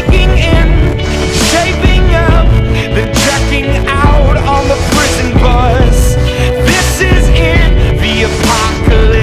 breaking in, shaping up, then checking out on the prison bus. This is it, the apocalypse.